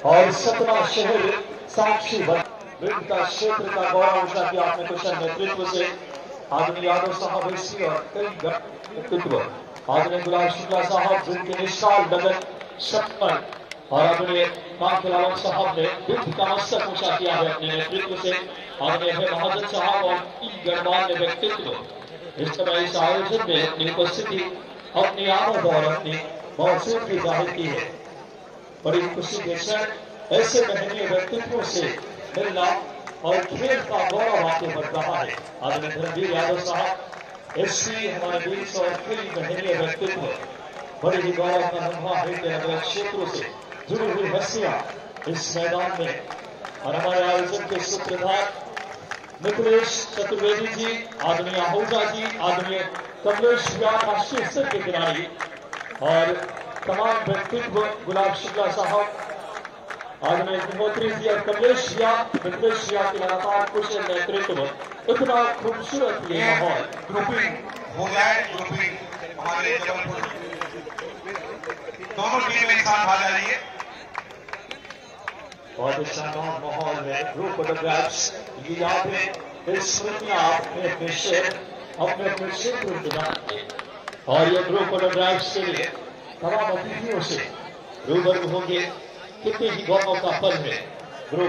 اور ستنا شہر ساکشی بند کا شیتر کا گورا اٹھا کیا آپ نے کشن نیتو سے آدمی یادو صاحب اسی اور کئی نیتو آدمی گلاب شکلا صاحب جن کے نشال نگر ستمن اور اپنے پاک عالم صاحب نے بدھ کا مقصد پوچھا کیا ہے اپنے نیتو سے آدمی ہے مہاجن صاحب اور کی گڑمان نے ویکتو اس طرح اس آیوجن میں اپنی اپنی آمد اور اپنی موصول کی ظاہر کی ہے اور اس خوشی دیکھر ایسے مہنی ویکتوں سے ملنا اور کھیل کا گورا واقع بڑھ رہا ہے۔ حضرت دھرمیر جی یادو صاحب، ایسی سی ہمارے بیس اور کھیل مہنی ویکتوں بڑی ہی گورا کا لمحہ ہے کہ الگ شیطروں سے جڑی ہوئی ہستیاں اس میدان میں اور ہمارے آیوجن کے سوتردھار نکلیش چطرویدی جی آدمی آہوزہ جی آدمی کملیش ویار کا شیشر کے کھلاڑی اور تمام بہتر گلاب شکلہ صاحب آج میں محتری ضیاء کملیش ضیاء بندش ضیاء کے ملاقات کچھ نیترتو اتنا خوبصورت یہ ماحول۔ گروپنگ ہو جائے گروپنگ ہمارے دونوں ٹیمیں ایک ساتھ آ جائیے بہت اچھا ماہور میں گروپ فوٹو گرافس یہ یاد ہے اس اسمتیاں آپ نے اپنے شہر اپنے اپنے شہر انتظام کیے۔ اور یہ گروپ فوٹو گرافس سے لیے تمام اتھیوں سے روبرو ہوں گے کتنی ہی گاؤں کا فن ہے گروہ